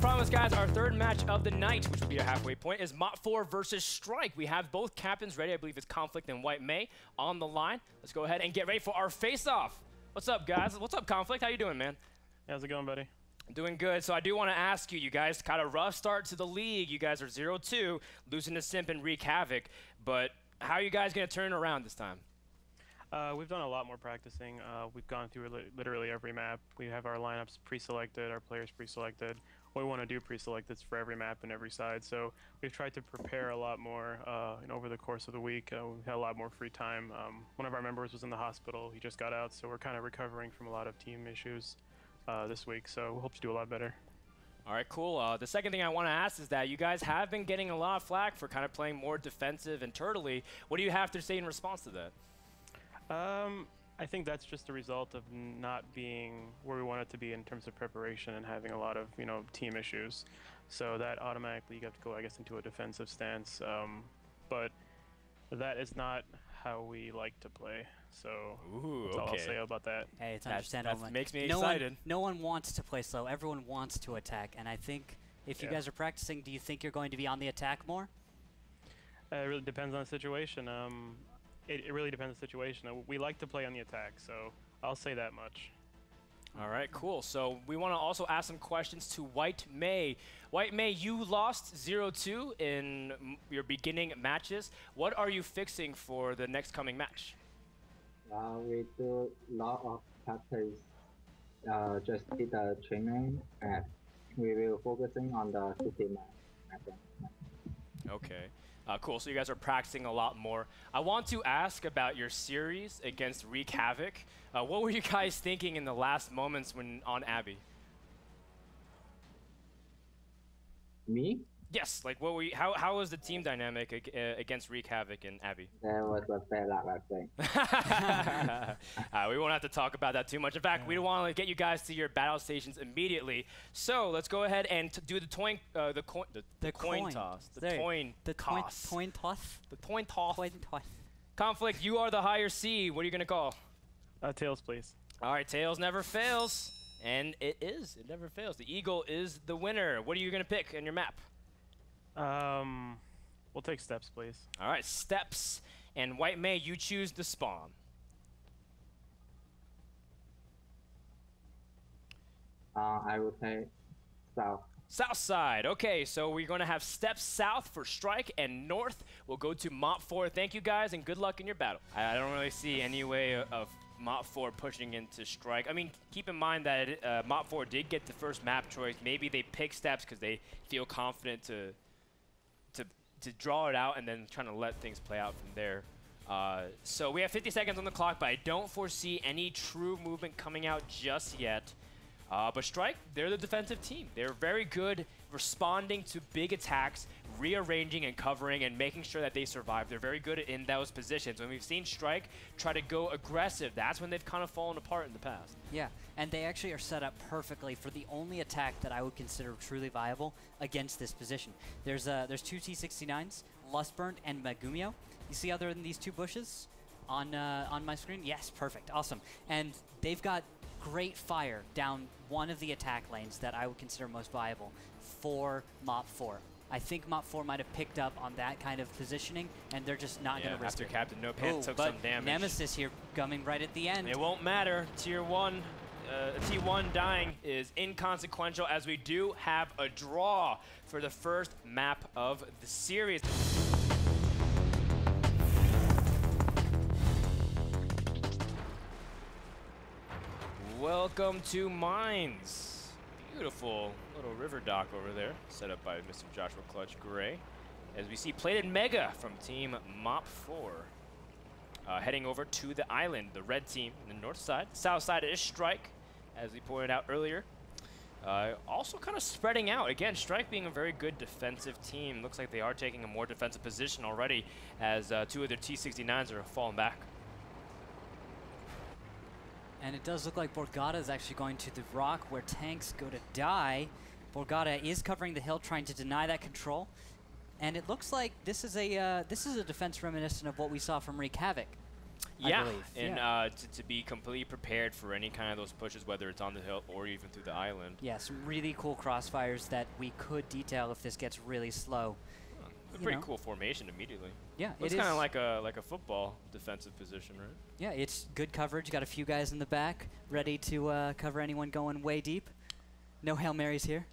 promised, guys, our third match of the night, which will be a halfway point, is Mop 4 versus Strike. We have both captains ready. I believe it's Conflict and White Mei on the line. Let's go ahead and get ready for our face-off. What's up, guys? What's up, Conflict? How you doing, man? How's it going, buddy? Doing good. So I do want to ask you, you guys kind of rough start to the league. You guys are 0-2, losing to Simp and Wreak Havoc. But how are you guys going to turn around this time? Uh, we've done a lot more practicing. Uh, we've gone through li literally every map. We have our lineups pre-selected, our players pre-selected. What we want to do pre-selected for every map and every side. So we've tried to prepare a lot more uh, and over the course of the week. Uh, we've had a lot more free time. Um, one of our members was in the hospital. He just got out, so we're kind of recovering from a lot of team issues uh, this week. So we hope to do a lot better. All right, cool. Uh, the second thing I want to ask is that you guys have been getting a lot of flack for kind of playing more defensive and turtley. What do you have to say in response to that? Um, I think that's just a result of not being where we want it to be in terms of preparation and having a lot of you know team issues. So that automatically you have to go, I guess, into a defensive stance. Um, but that is not how we like to play. So Ooh, that's all. I'll say about that. Hey, it's understandable. that makes me no excited. One, no one wants to play slow. Everyone wants to attack. And I think if you Yeah. guys are practicing, do you think you're going to be on the attack more? Uh, it really depends on the situation. Um, it, it really depends on the situation. Uh, We like to play on the attack, so I'll say that much. All right, cool. So we want to also ask some questions to White Mei. White Mei, you lost 0-2 in your beginning matches. What are you fixing for the next coming match? Uh, we do a lot of practice. Uh, just did the training and we will focusing on the city map. Okay. Uh, cool. So you guys are practicing a lot more. I want to ask about your series against Wreak Havoc. Uh, what were you guys thinking in the last moments when on Abbey? Me? Yes. Like, what were you, how how was the team dynamic ag- uh, against Wreak Havoc and Abbey? There was a fair luck, I think. uh, we won't have to talk about that too much. In fact, we want to get you guys to your battle stations immediately. So let's go ahead and t- do the coin, uh, the coin, the, The coin, coin. toss, the There. coin The coin, toss, coin toss? the coin toss. Coin toss. Conflict. You are the higher seed. What are you gonna call? Uh, tails, please. All right, tails never fails, and it is. It never fails. The eagle is the winner. What are you gonna pick in your map? Um, we'll take Steppes, please. All right, Steppes and White Mei. You choose the spawn. Uh, I will say south. South side. Okay, so we're going to have Steppes south for strike, and north will go to Mop 4. Thank you guys, and good luck in your battle. I, I don't really see any way of, of Mop 4 pushing into strike. I mean, keep in mind that uh, Mop 4 did get the first map choice. Maybe they pick Steppes because they feel confident to, to, draw it out and then trying to let things play out from there. Uh, so we have 50 seconds on the clock, but I don't foresee any true movement coming out just yet. Uh, but Strike, they're the defensive team. They're very good responding to big attacks, rearranging and covering and making sure that they survive. They're very good in those positions. When we've seen Strike try to go aggressive, that's when they've kind of fallen apart in the past. Yeah, and they actually are set up perfectly for the only attack that I would consider truly viable against this position. There's uh, there's two T69s, Lustburn and Megumio. You see other than these two bushes on uh, on my screen? Yes, perfect, awesome. And they've got great fire down one of the attack lanes that I would consider most viable for Mop 4. I think Mop 4 might have picked up on that kind of positioning, and they're just not Yeah, going to risk after it. Captain No Pants took some damage. Nemesis here coming right at the end. It won't matter. Tier 1, uh, T1 dying is inconsequential as we do have a draw for the first map of the series. Welcome to Mines. Beautiful little river dock over there, set up by Mr. Joshua Clutch Gray. As we see Plated Mega from Team Mop 4 uh, heading over to the island, the red team the north side. South side is Strike, as we pointed out earlier. Uh, also kind of spreading out. Again, Strike being a very good defensive team. Looks like they are taking a more defensive position already as uh, two of their T-69s are falling back. And it does look like Borgata is actually going to the rock where tanks go to die. Borgata is covering the hill, trying to deny that control. And it looks like this is a uh, this is a defense reminiscent of what we saw from Wreak Havoc. Yeah, believe. and yeah. uh, to, to be completely prepared for any kind of those pushes, whether it's on the hill or even through the island. yeah, some really cool crossfires that we could detail if this gets really slow. A pretty know. cool formation immediately. Yeah, It's it kind of like a like a football defensive position, right? Yeah, it's good coverage. Got a few guys in the back ready to uh, cover anyone going way deep. No hail marys here.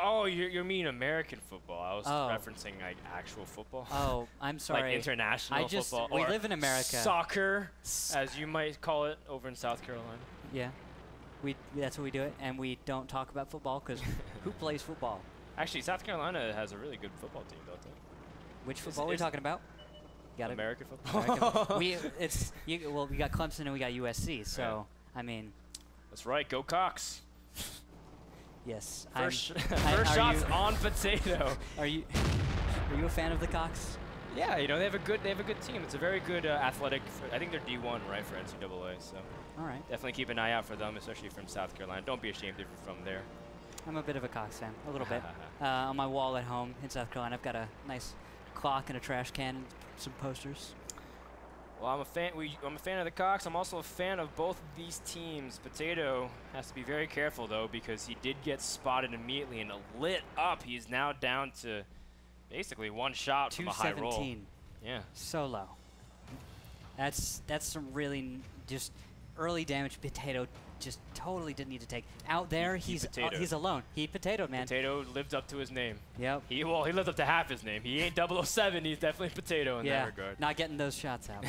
Oh, you you mean American football? I was Oh. referencing like actual football. Oh, I'm sorry. Like international I just- football. we live in America. Soccer, S- as you might call it over in South Carolina. yeah, we that's what we do it, and we don't talk about football because who plays football? Actually, South Carolina has a really good football team, don't they? Which Is- football are we is- talking about? Got American football. American. we it's you, well we got Clemson and we got USC, so I mean That's right. Go Cox. yes. I'm- First, I- shots you- on potato. Are you are you a fan of the Cox? Yeah, you know they have a good they have a good team. It's a very good uh, athletic. I think they're D1 right for NCAA. So All right, definitely keep an eye out for them, especially from South Carolina. Don't be ashamed if you're from there. I'm a bit of a Cox fan, a little bit. Uh, on my wall at home in South Carolina, I've got a nice clock and a trash can and some posters. Well, I'm a fan. We, I'm a fan of the Cox. I'm also a fan of both of these teams. Potato has to be very careful though because he did get spotted immediately and lit up. He's now down to basically one shot from a high roll. 217, Yeah. so low. That's that's some really just early damage. Potato just totally didn't need to take. Out there, he he's uh, he's alone. He potatoed, man. Potato lived up to his name. Yep. He well, he lived up to half his name. He ain't 007. He's definitely Potato in yeah, that regard. not getting those shots out.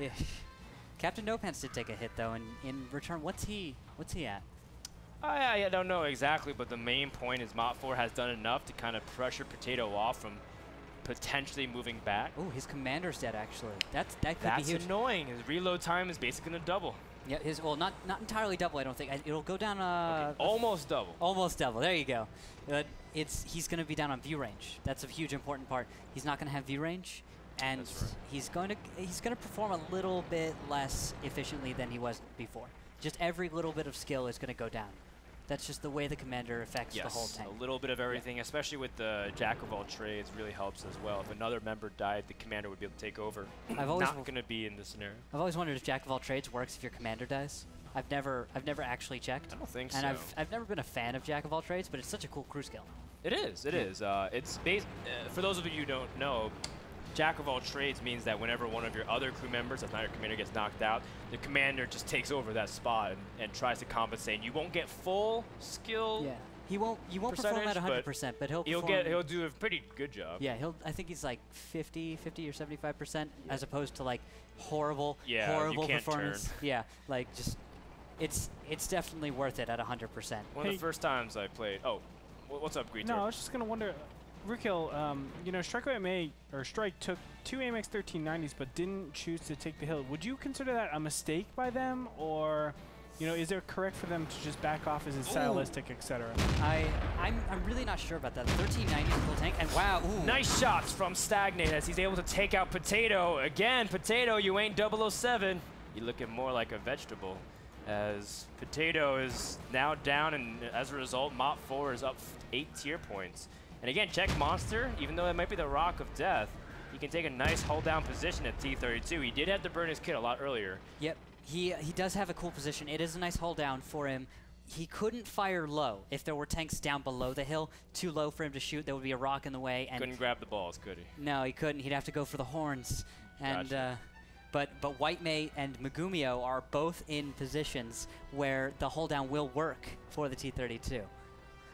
Yeah. Captain No Pants did take a hit though, and in return, what's he what's he at? I, I don't know exactly, but the main point is Mop 4 has done enough to kind of pressure Potato off from potentially moving back. Oh, his commander's dead actually. That's that could That's be huge. annoying. His reload time is basically going to double. Yeah, his well, not not entirely double. I don't think I, it'll go down. Uh, Okay, Almost double. almost double. There you go. But it's he's going to be down on view range. That's a huge important part. He's not going to have view range, and right. he's going to he's going to perform a little bit less efficiently than he was before. Just every little bit of skill is going to go down. That's just the way the commander affects Yes, the whole tank. a little bit of everything, especially with the Jack of all trades, really helps as well. If another member died, the commander would be able to take over. I've always Not going to be in this scenario. I've always wondered if Jack of all trades works if your commander dies. I've never I've never actually checked. I don't think and so. I've I've never been a fan of Jack of all trades, but it's such a cool crew skill. It is. It Yeah. is. Uh, it's bas- uh, for those of you who don't know. Jack of all trades means that whenever one of your other crew members, that's not your commander, gets knocked out, the commander just takes over that spot and, and tries to compensate. You won't get full skill. Yeah. He won't you won't perform at 100%, but, he'll He'll get. He'll do a pretty good job. Yeah, he'll. I think he's like 50, 50 or 75 percent, as opposed to like horrible, Yeah, you horrible can't performance. turn. Yeah, like just, it's it's definitely worth it at hundred percent. One of the first times I played. Oh, what's up, Greeter? No, I was just gonna wonder, Rickhill, um, you know, Strike AMA or Strike took two AMX 1390s, but didn't choose to take the hill. Would you consider that a mistake by them, or, you know, is it correct for them to just back off? Is it stylistic, etc.? I I'm I'm really not sure about that. 1390 full tank, and wow, ooh, Nice shots from Stagnate as he's able to take out Potato. Again, Potato, you ain't 007. You're looking more like a vegetable. As Potato is now down, and as a result, Mop 4 is up 8 tier points. And again, check Monster, even though it might be the Rock of Death, he can take a nice hull down position at T32. He did have to burn his kit a lot earlier. Yep, he he does have a cool position. It is a nice hull down for him. He couldn't fire low. If there were tanks down below the hill, too low for him to shoot, there would be a rock in the way. And Couldn't grab the balls, could he? No, he couldn't. He'd have to go for the horns. And Gotcha. uh, but but White Mei and Megumio are both in positions where the hull down will work for the T32.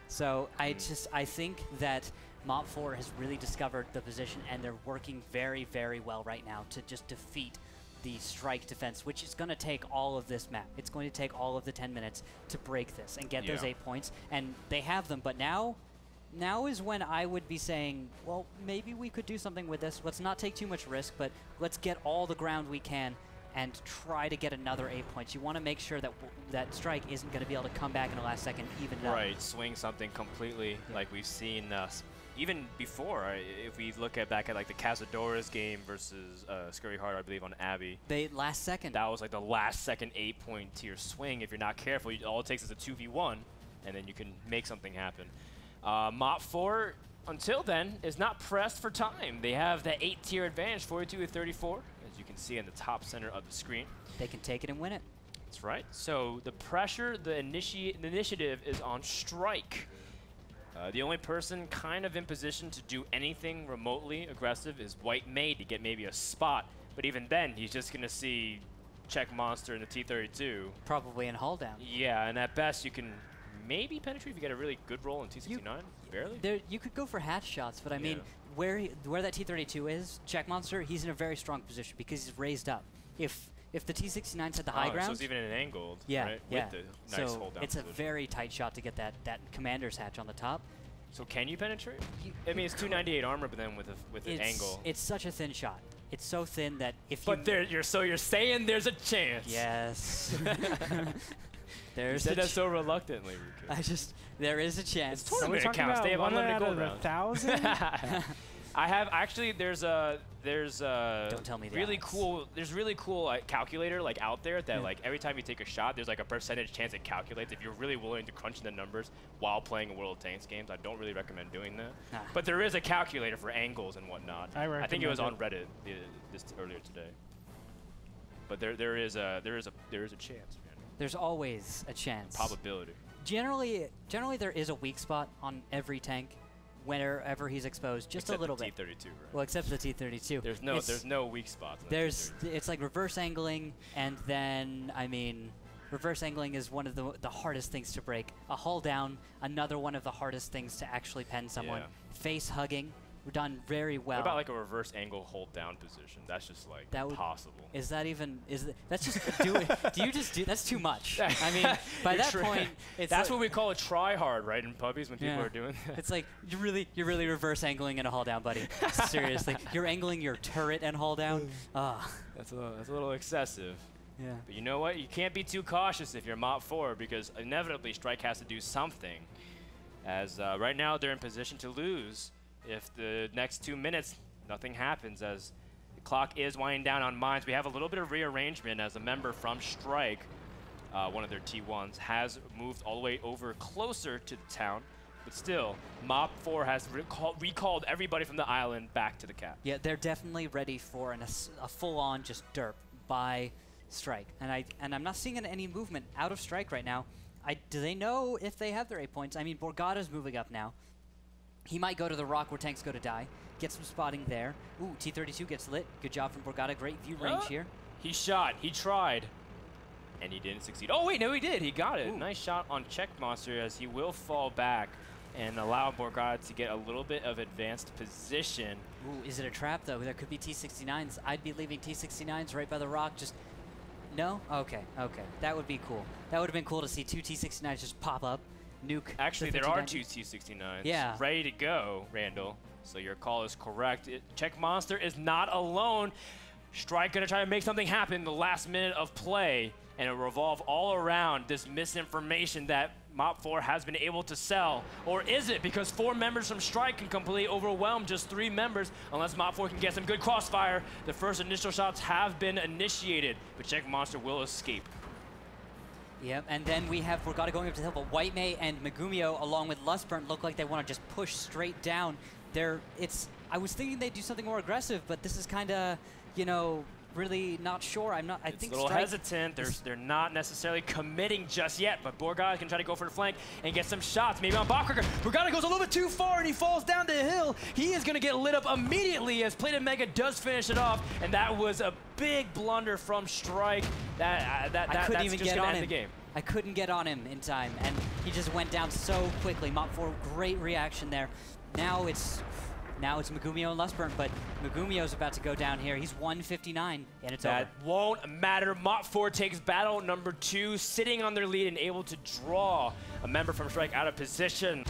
So I Hmm. just I think that Mop 4 has really discovered the position and they're working very very well right now to just defeat the strike defense, which is going to take all of this map. It's going to take all of the 10 minutes to break this and get those eight points. And they have them, but now now is when I would be saying, well, maybe we could do something with this. Let's not take too much risk, but let's get all the ground we can and try to get another eight points. You want to make sure that w- that strike isn't going to be able to come back in the last second, even up. Right, swing something completely like we've seen uh, even before. If we look at back at like the Cazadores game versus uh, Scurry Heart, I believe on Abbey, They last second. that was like the last second eight point tier swing. If you're not careful, you, all it takes is a 2v1, and then you can make something happen. Uh, Mop 4, until then, is not pressed for time. They have that 8 tier advantage, 42 to 34, as you can see in the top center of the screen. They can take it and win it. That's right. So the pressure, the, initi the initiative is on Strike. Uh, the only person kind of in position to do anything remotely aggressive is White Mei to get maybe a spot. But even then, he's just going to see Check Monster in the T-32. Probably in hull down. Yeah, and at best you can maybe penetrate if you get a really good roll in T-69. Barely. There, you could go for hatch shots, but I mean, Yeah. Where he, where that T-32 is, Check Monster, he's in a very strong position because he's raised up. If if the T-69's at the high Oh, ground, So it's even an angled. yeah, right? yeah. With the nice so hull down it's a position. very tight shot to get that that commander's hatch on the top. So can you penetrate? You- I mean, it's 298 armor, but then with a with an angle. it's such a thin shot. It's so thin that if but you there, you're so you're saying there's a chance. yes, You said that ch- so reluctantly, Ruka. I just there is a chance. Are we Tournament talking accounts, they have one unlimited out gold rounds. thousand. I have actually. There's a there's a Don't tell me really odds. cool. There's really cool like, calculator like out there that Yeah. like every time you take a shot, there's like a percentage chance it calculates if you're really willing to crunch the numbers while playing World of Tanks games. I don't really recommend doing that, Ah. but there is a calculator for angles and whatnot. I I think it was on Reddit the, this earlier today. But there there is a there is a there is a chance, man. There's always a chance. Probability. Generally, generally there is a weak spot on every tank whenever he's exposed, just Except a little the bit. T32, right? Well, except for the T32. there's no It's- there's no weak spots. the there's T32. it's like reverse angling, and then I mean, reverse angling is one of the the hardest things to break. A hull down, another one of the hardest things to actually pen someone. Yeah. Face hugging, done very well. What about like a reverse angle hull down position? That's just like That would- impossible. Is that even? Is that, that's just do it? Do you just do? That's too much. I mean, by that point, it's that's like, what we call a try hard, right? In puppies when people Yeah. are doing that. It's like you're really, you're really reverse angling in a hull down, buddy. Seriously, you're angling your turret and hull down. Ah, That's a, little, that's a little excessive. yeah. But you know what? You can't be too cautious if you're Mop 4 because inevitably Strike has to do something. As uh, right now they're in position to lose if the next two minutes nothing happens as the clock is winding down on mines. We have a little bit of rearrangement as a member from Strike, uh, one of their T1s, has moved all the way over closer to the town. But still, Mop 4 has recall- recalled everybody from the island back to the cap. Yeah, they're definitely ready for an, a full-on just derp by strike, and I and I'm not seeing any movement out of strike right now. I do they know if they have their eight points? I mean, Borgata's moving up now. He might go to the rock where tanks go to die. Get some spotting there. Ooh, T32 gets lit. Good job from Borgata. Great view range Uh, here. He shot. He tried. And he didn't succeed. Oh, wait, no, he did. He got it. Ooh. Nice shot on Check Monster as he will fall back and allow Borgata to get a little bit of advanced position. Ooh, is it a trap though? There could be T69s. I'd be leaving T69s right by the rock. Just no. Okay, okay. That would be cool. That would have been cool to see two T69s just pop up, nuke. the Actually, there are two T69s Yeah. ready to go, Randall. So your call is correct. It, Check Monster is not alone. Strike gonna try to make something happen in the last minute of play, and it revolve all around this misinformation that Mop 4 has been able to sell. Or is it because four members from Strike can completely overwhelm just three members unless Mop 4 can get some good crossfire? The first initial shots have been initiated, but Check Monster will escape. Yep, and then we have Borgata going up to the hill, but White Mei and Megumio, along with Lustburn, look like they want to just push straight down. They're, it's, I was thinking they'd do something more aggressive, but this is kind of, you know, really not sure. I'm not, I It's think a little hesitant. They're, they're not necessarily committing just yet, but Borgata can try to go for the flank and get some shots, maybe on Bockricker. Borgata goes a little bit too far and he falls down the hill. He is going to get lit up immediately as Plated Mega does finish it off, and that was a big blunder from Strike. That, uh, that, I that, couldn't that's even just get gonna on end him. the game. I couldn't get on him in time, and he just went down so quickly. Mop 4, great reaction there. Now it's now it's Megumio and Lustburn, but Megumio's about to go down here. He's 159, and it's That over. won't matter. Mop 4 takes battle number two, sitting on their lead and able to draw a member from Strike out of position.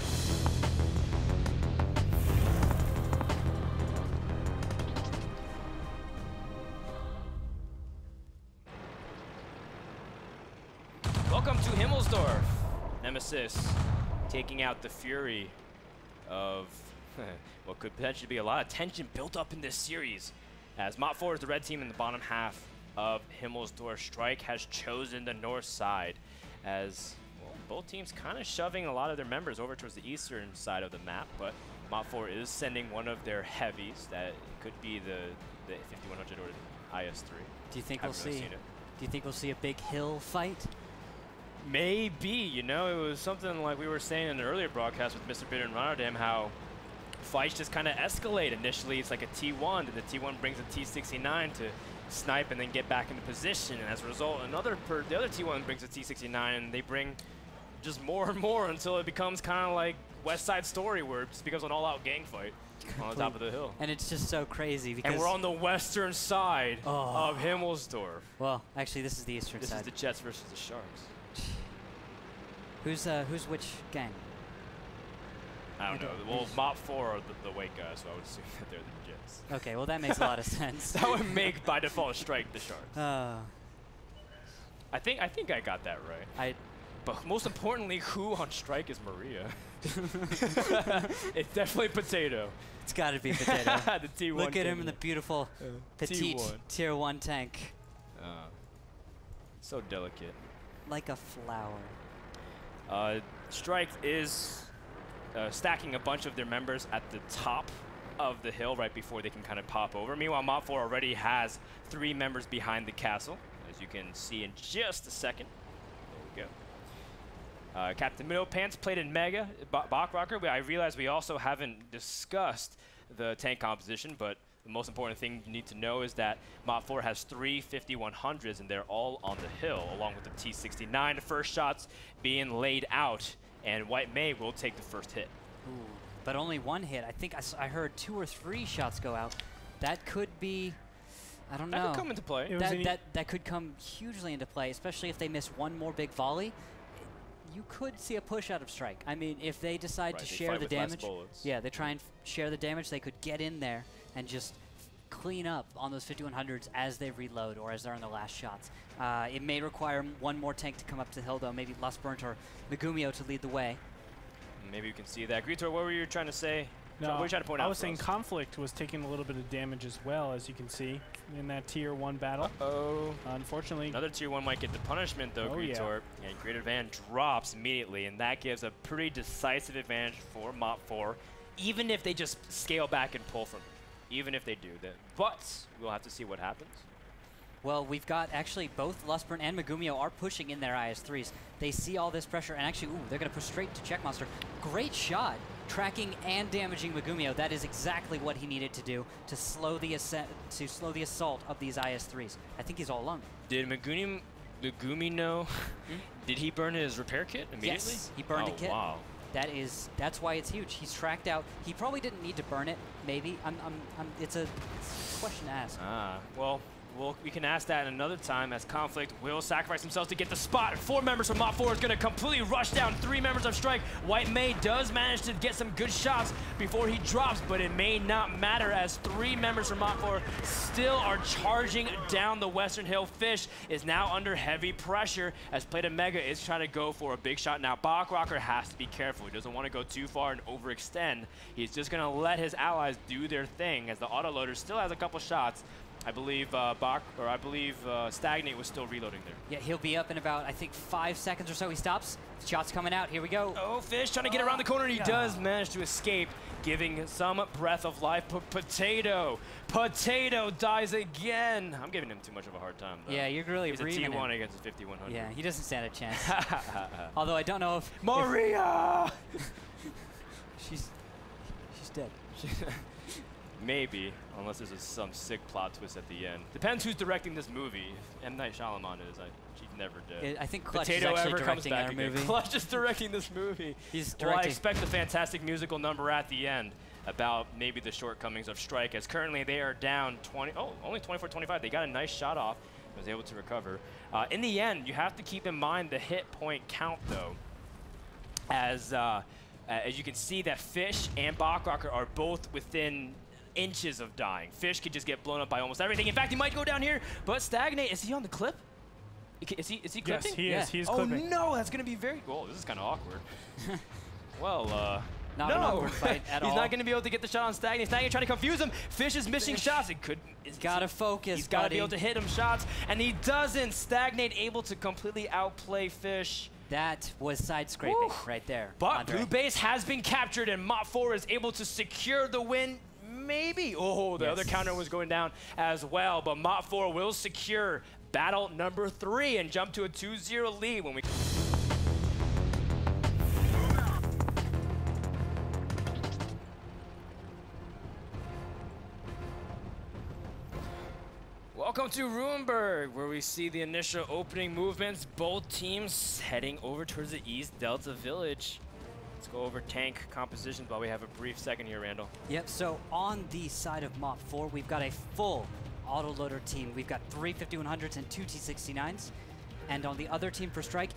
Welcome to Himmelsdorf. Nemesis taking out the fury of what could potentially be a lot of tension built up in this series. As Mop 4 is the red team in the bottom half of Himmelsdorf, Strike has chosen the north side as well, both teams kind of shoving a lot of their members over towards the eastern side of the map, but Mop 4 is sending one of their heavies that could be the, the 5100 or the IS3. Do you think we'll really see? Do you think we'll see a big hill fight? Maybe, you know, it was something like we were saying in an earlier broadcast with Mr. Bitter and Rotterdam, how fights just kind of escalate. Initially, it's like a T1, and the T1 brings a T69 to snipe and then get back into position. And as a result, another per, the other T1 brings a T69, and they bring just more and more until it becomes kind of like West Side Story, where it just becomes an all-out gang fight on the top of the hill. And it's just so crazy because. And we're on the western side Oh. of Himmelsdorf. Well, actually, this is the eastern This side. This is the Jets versus the Sharks. who's uh, who's which gang? I don't know. Well, Mop 4 are the, the white guys, so I would assume that they're the Jets. Okay, well that makes a lot of sense. That would make, by default, Strike the Sharks. Uh, I think I think I got that right. I But most importantly, who on Strike is Maria? it's definitely Potato. it's got to be potato. the T1 Look at him in the beautiful petite T1. tier one tank, Uh, so delicate. like a flower. Uh, Strike is uh, stacking a bunch of their members at the top of the hill right before they can kind of pop over. Meanwhile, Mop 4 already has three members behind the castle, as you can see in just a second. There we go. Uh, Captain Middle Pants Plated Mega, Ba- Bachrocker. We- I realize we also haven't discussed the tank composition, but the most important thing you need to know is that Mop 4 has three 5100s, and they're all on the hill, along with the T69. The first shots being laid out, and White Mei will take the first hit. Ooh, but only one hit. I think I heard two or three shots go out. That could be. I don't That know. That could come into play. It was that, e- that that could come hugely into play, especially if they miss one more big volley. You could see a push out of strike. I mean, if they decide Right, to they share the damage, yeah, they try and f- share the damage. They could get in there and just clean up on those 5100s as they reload or as they're on the last shots. Uh, it may require one more tank to come up to the hill, though. Maybe Lustburn or Megumio to lead the way. Maybe you can see that. Greetor, what were you trying to say? No, what were you trying to point out? I out? was for saying us? conflict was taking a little bit of damage as well, as you can see in that tier one battle. Oh. Unfortunately, Another tier one might get the punishment though, Oh, yeah. And Greater Van drops immediately, and that gives a pretty decisive advantage for Mop 4, even if they just scale back and pull from it. Even if they do that. But we'll have to see what happens. Well, we've got actually both Lustburn and Megumio are pushing in their IS-3s. They see all this pressure, and actually, ooh, they're going to push straight to Check Monster. Great shot, tracking and damaging Megumio. That is exactly what he needed to do to slow the ascent, to slow the assault of these IS-3s. I think he's all alone. Did Megumi, Megumi know? Hmm? Did he burn his repair kit immediately? Yes, he burned oh, a kit. Wow. That is, that's why it's huge. He's tracked out. He probably didn't need to burn it. Maybe. I'm, I'm, I'm it's a, it's a question to ask. Ah, well, well, we can ask that another time as Conflict will sacrifice themselves to get the spot. Four members from Mop 4 is going to completely rush down three members of Strike. White Mei does manage to get some good shots before he drops, but it may not matter as three members from Mop 4 still are charging down the Western Hill. Fish is now under heavy pressure as Plated Mega is trying to go for a big shot. Now, Bach Rocker has to be careful. He doesn't want to go too far and overextend. He's just going to let his allies do their thing as the autoloader still has a couple shots. I believe uh, Bach, or I believe uh, Stagnate was still reloading there. Yeah, he'll be up in about, I think, five seconds or so. He stops. Shots coming out. Here we go. Oh, Fish trying to get around the corner. And he does manage to escape, giving some breath of life. P- Potato. Potato dies again. I'm giving him too much of a hard time, though. Yeah, you're really He's a reaming T1 him. against a 5100. Yeah, he doesn't stand a chance. Although I don't know if, if Maria! she's she's dead. Maybe, unless there's a, some sick plot twist at the end. Depends who's directing this movie. M. Night Shyamalan is. I, she's never did. I- think Clutch Potato is actually ever comes directing back our again. movie. Clutch is directing this movie. He's directing. Well, I expect a fantastic musical number at the end about maybe the shortcomings of Strike, as currently they are down 20. Oh, only 24-25. They got a nice shot off. Was able to recover. Uh, in the end, you have to keep in mind the hit point count, though, as uh, uh, as you can see that Fish and Bachrocker are both within inches of dying. Fish could just get blown up by almost everything. In fact, he might go down here, but Stagnate, is he on the clip? Is he, is he yes, clipping? he Yeah. is. He is oh clipping. no, that's gonna be very. Well, this is kind of awkward. well, uh. Not no, an awkward fight at he's all. not going to be able to get the shot on Stagnate. Stagnate trying to confuse him. Fish is missing shots. It could. Is, Gotta focus, He's got to be able to hit him shots, and he doesn't. Stagnate able to completely outplay Fish. That was side scraping Woo. right there. But Andre. Blue Base has been captured, and Mop 4 is able to secure the win. Maybe. Oh, the other counter was going down as well, but Mop 4 will secure battle number three and jump to a 2-0 lead when we... Welcome to Ruinberg, where we see the initial opening movements. Both teams heading over towards the East Delta Village. Go over tank compositions while we have a brief second here, Randall. Yep, so on the side of MOP 4, we've got a full autoloader team. We've got three 5100s and two T69s. And on the other team for Strike,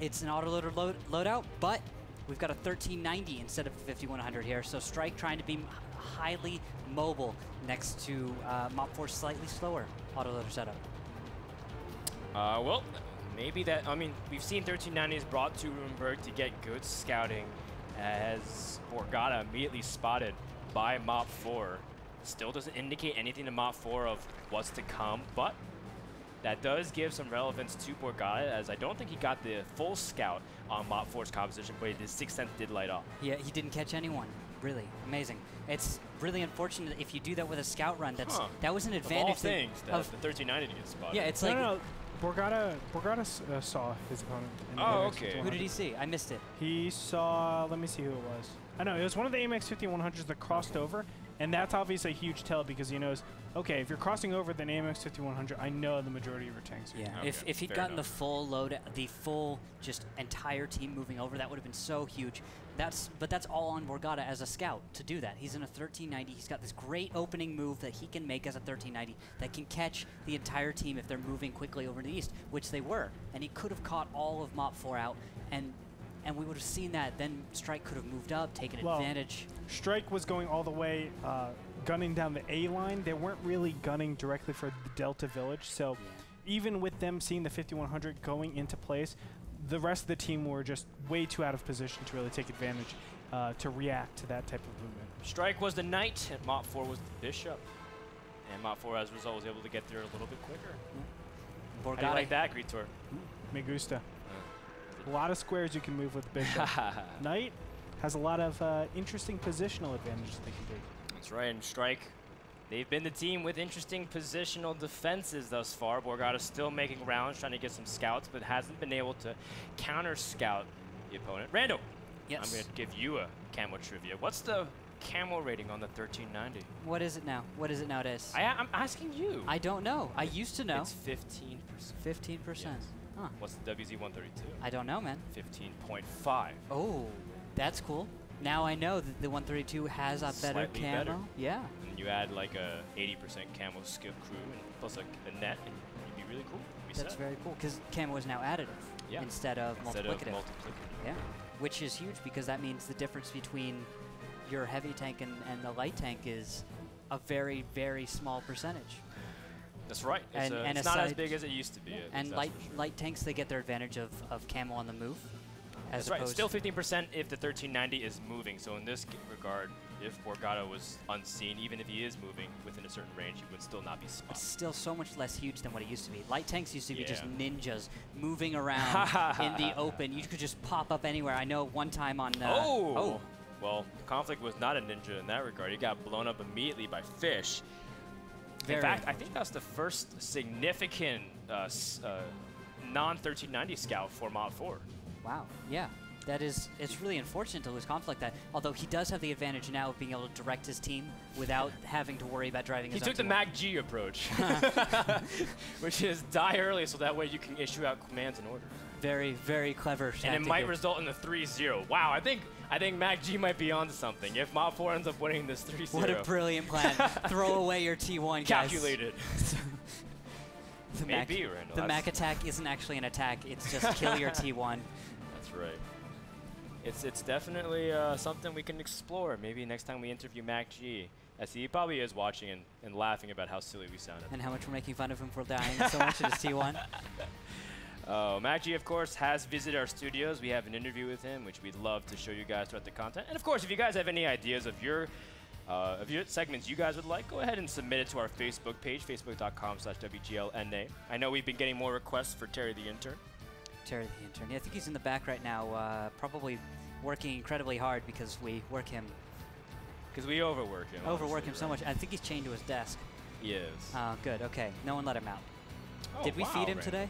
it's an autoloader load loadout, but we've got a 1390 instead of a 5100 here. So Strike trying to be highly mobile next to uh, MOP 4's slightly slower autoloader setup. Uh, well, maybe that. I mean, we've seen 1390s brought to Ruinberg to get good scouting, as Borgata immediately spotted by Mop 4. Still doesn't indicate anything to Mop 4 of what's to come, but that does give some relevance to Borgata, as I don't think he got the full scout on Mop 4's composition, but his sixth sense did light up. Yeah, he didn't catch anyone. Really amazing. It's really unfortunate if you do that with a scout run. That's Huh. that was an Of all advantage. things, that of- the 1390 gets spotted. yeah, it's no, like no, no. Borgata, Borgata uh, saw his opponent. in Oh, okay. who did he see? I missed it. He saw. Let me see who it was. I know it was one of the AMX 5100s that crossed over, and that's obviously a huge tell because he knows. Okay, if you're crossing over the AMX 5100, I know the majority of your tanks. Are Yeah. Okay, If if he'd fair gotten enough. the full load, the full just entire team moving over, that would have been so huge. That's but that's all on Borgata as a scout to do that. He's in a 1390. He's got this great opening move that he can make as a 1390 that can catch the entire team if they're moving quickly over to the east, which they were. And he could have caught all of Mop 4 out and and we would have seen that. Then Strike could have moved up, taken Well, advantage. Strike was going all the way, uh, gunning down the A line. They weren't really gunning directly for the Delta Village. So even with them seeing the 5100 going into place, the rest of the team were just way too out of position to really take advantage uh, to react to that type of movement. Strike was the knight, and Mop 4 was the bishop. And Mop 4, as a result, was able to get there a little bit quicker. How do you like that, Greetor? Me gusta. A lot of squares you can move with the Bishop. Knight has a lot of uh, interesting positional advantages they can take. That's right, and Strike, they've been the team with interesting positional defenses thus far. Borgata's still making rounds, trying to get some scouts, but hasn't been able to counter scout the opponent. Randall, Yes. I'm going to give you a camel trivia. What's the camel rating on the 1390? What is it now? What is it nowadays? I, I'm asking you. I don't know. I used to know. It's 15%. 15%. Huh. What's the WZ132? I don't know, man. 15.5. Oh, that's cool. Now I know that the 132 has a better Slightly camo. better. Yeah. And you add like a 80% camo skill crew and plus like a net, and you'd be really cool. Be That's set. very cool because camo is now additive Yeah. instead of Instead multiplicative. of multiplicative. yeah. Which is huge because that means the difference between your heavy tank and, and the light tank is a very, very small percentage. That's right. It's, And- uh, and it's not as big as it used to be. least and light sure. light tanks, they get their advantage of, of camo on the move. As That's right. Still 15% if the 1390 is moving. So in this regard, if Borgata was unseen, even if he is moving within a certain range, he would still not be It's spotted. still so much less huge than what it used to be. Light tanks used to be just ninjas moving around in the open. You could just pop up anywhere. I know one time on. Uh, oh! oh, Well, Conflict was not a ninja in that regard. He got blown up immediately by fish. Very in fact, I think that's the first significant uh, s- uh, non-1390 scout for Mop 4. Wow. Yeah. That is, it's really unfortunate to lose conflict that, although he does have the advantage now of being able to direct his team without having to worry about driving He took the own team. Mac G approach, which is die early so that way you can issue out commands and orders. Very, very clever And it might here. result in a 3-0. Wow, I think I think Mac G might be onto something. If Mop 4 ends up winning this 3-0. What a brilliant plan. Throw away your T1, guys. Calculated. The Mac, Maybe, Randall. the Mac attack isn't actually an attack. It's just kill your T1. That's right. It's it's definitely uh, something we can explore. Maybe next time we interview Mac G. As he probably is watching and, and laughing about how silly we sounded. And how much we're making fun of him for dying so much in his T1. Uh, Mac G, of course, has visited our studios. We have an interview with him, which we'd love to show you guys throughout the content. And of course, if you guys have any ideas of your uh, you your segments you guys would like, go ahead and submit it to our Facebook page, facebook.com slash WGLNA. I know we've been getting more requests for Terry the Intern. Terry the intern. Yeah, I think he's in the back right now, uh, probably working incredibly hard because we work him Because we overwork him. Overwork him honestly, so much. I think he's chained to his desk. He is. Oh, good. Okay. No one let him out. Oh, Did we wow, feed him Randy. today?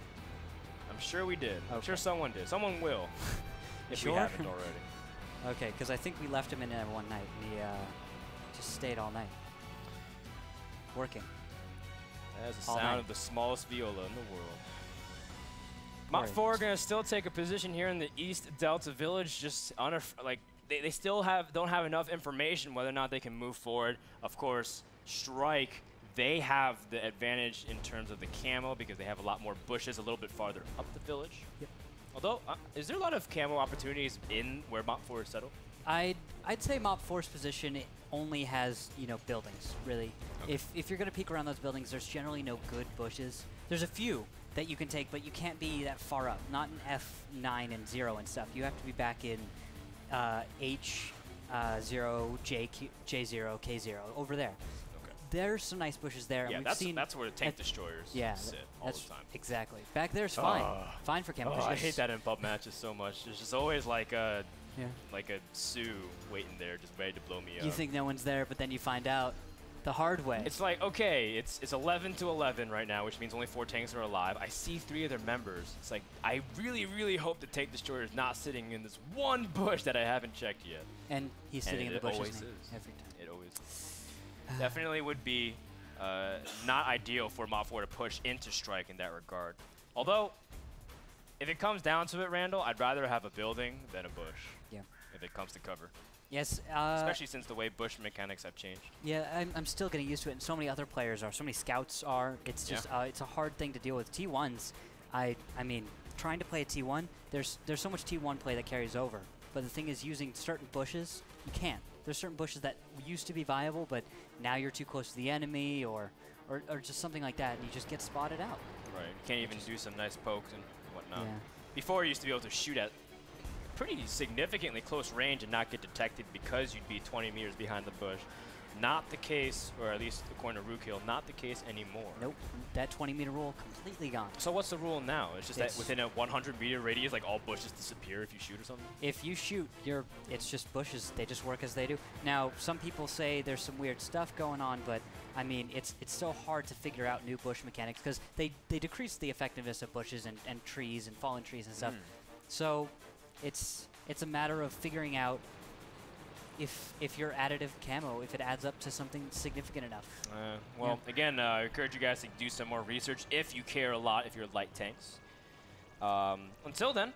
I'm sure we did. I'm sure someone did. Someone will. if Sure? we haven't already. Okay, because I think we left him in there one night. and He uh, just stayed all night. Working. That is the All sound night. of the smallest viola in the world. Mop 4 are going to still take a position here in the East Delta Village, just like, they, they still have don't have enough information whether or not they can move forward. Of course, Strike, they have the advantage in terms of the camo because they have a lot more bushes a little bit farther up the village. Yep. Although, uh, is there a lot of camo opportunities in where Mop 4 is settled? I'd I'd say Mop 4's position only has you know buildings really. Okay. If if you're gonna peek around those buildings, there's generally no good bushes. There's a few that you can take, but you can't be that far up. Not in F9 and zero and stuff. You have to be back in uh, H uh, zero, J0, K zero over there. Okay. There's some nice bushes there. Yeah, that's, seen that's where the tank destroyers yeah, sit all that's the time. exactly. Back there's fine, Ah. fine for camo. Oh. I hate that in pub matches so much. There's just always like a Yeah. like a Sue waiting there, just ready to blow me You up. You think no one's there, but then you find out the hard way. it's like okay, it's it's 11 to 11 right now, which means only four tanks are alive. I see three of their members. It's like I really, really hope the tank destroyer is not sitting in this one bush that I haven't checked yet. and he's And sitting in the is. every time. It always definitely would be uh, not ideal for Mop 4 to push into strike in that regard. Although, if it comes down to it, Randall, I'd rather have a building than a bush. Yeah. If it comes to cover. Yes, uh, Especially since the way bush mechanics have changed. yeah, I'm, I'm still getting used to it, and so many other players are. So many scouts are. It's Yeah. just uh, it's a hard thing to deal with. T1s, I I mean, trying to play a T1, there's there's so much T1 play that carries over. But the thing is, using certain bushes, you can't. There's certain bushes that used to be viable, but now you're too close to the enemy, or or, or just something like that, and you just get spotted out. Right. You can't even do some nice pokes and whatnot. Yeah. Before, you used to be able to shoot at pretty significantly close range and not get detected because you'd be 20 meters behind the bush. Not the case, or at least according to Rookhill, not the case anymore. Nope, that 20 meter rule completely gone. So what's the rule now? It's just It's- that within a 100 meter radius, like all bushes disappear if you shoot or something. if you shoot, you're it's just bushes. They just work as they do. Now, some people say there's some weird stuff going on, but I mean, it's it's so hard to figure out new bush mechanics because they they decrease the effectiveness of bushes and, and trees and fallen trees and stuff. Hmm. So, it's it's a matter of figuring out if if your additive camo if it adds up to something significant enough. Uh, well, again, uh, I encourage you guys to do some more research if you care a lot, if you're light tanks. Um, until then,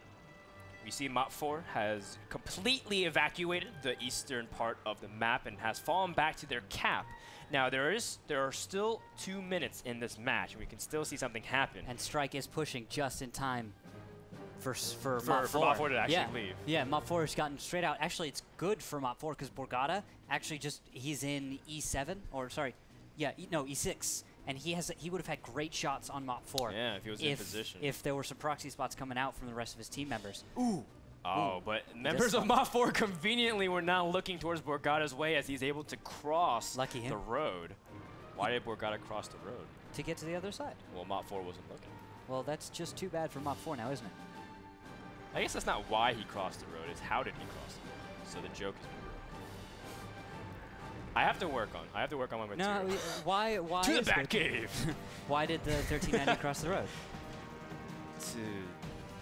we see Mop 4 has completely evacuated the eastern part of the map and has fallen back to their cap. Now there is there are still two minutes in this match, and we can still see something happen. And Strike is pushing just in time for for, For- Mop for 4. Mop 4 to actually yeah. leave. Yeah, Mop 4 has gotten straight out. Actually, it's good for Mop 4 because Borgata actually just he's in E7 or sorry, yeah, e, no E6, and he has he would have had great shots on Mop 4. Yeah, if he was in position. If there were some proxy spots coming out from the rest of his team members. Ooh. Oh, Ooh. but members of. Mop 4 conveniently were now looking towards Borgata's way as he's able to cross Lucky him. the road. Why did Borgata cross the road? To get to the other side. Well, Mop 4 wasn't looking. Well, that's just too bad for Mop 4 now, isn't it? I guess that's not why he crossed the road, it's how did he cross the road. So the joke is I have to work on. I have to work on my No, material. we- uh, why why to the Batcave Why did the 1390 cross the road? to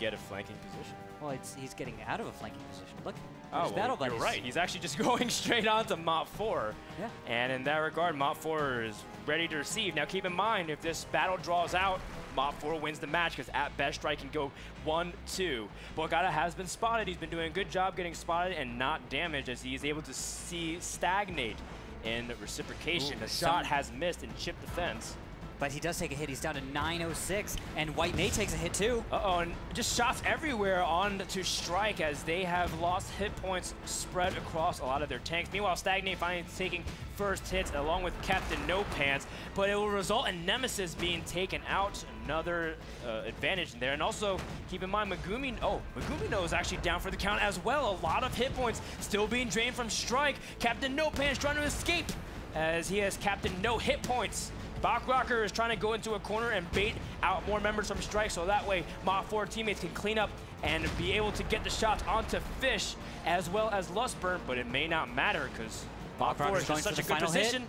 get a flanking position. Well, it's, he's getting out of a flanking position. Look, Oh, well, you're buddies. right. He's actually just going straight on to Mop 4. Yeah. And in that regard, Mop 4 is ready to receive. Now, keep in mind, if this battle draws out, Mop 4 wins the match because at best, Strike can go 1-2. Borgata has been spotted. He's been doing a good job getting spotted and not damaged as he is able to see stagnate in reciprocation. Ooh, the shot has missed and chipped the fence. But he does take a hit. He's down to 906, and White Mei takes a hit too. Uh-oh, and just shots everywhere on to Strike as they have lost hit points spread across a lot of their tanks. Meanwhile, Stagnate finally taking first hits along with Captain No Pants, but it will result in Nemesis being taken out. Another uh, advantage in there. And also, keep in mind, Megumi, oh, Megumi No is actually down for the count as well. A lot of hit points still being drained from Strike. Captain No Pants trying to escape as he has Captain No hit points. Bachrocker is trying to go into a corner and bait out more members from Strike so that way Mop 4 teammates can clean up and be able to get the shots onto Fish as well as Lustburn, but it may not matter because Bob Brock Ford is is going such a the good final hit. position.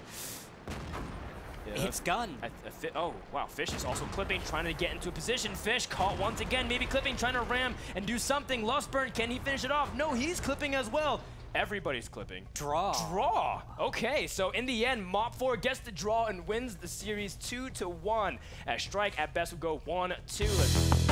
Yeah. It's gun. I, I fi- oh, wow. Fish is also clipping, trying to get into a position. Fish caught once again, maybe clipping, trying to ram and do something. Lustburn, can he finish it off? No, he's clipping as well. Everybody's clipping. Draw. Draw. Okay, so in the end, Mop 4 gets the draw and wins the series 2 to 1. As Strike at best would go 1 2. Let's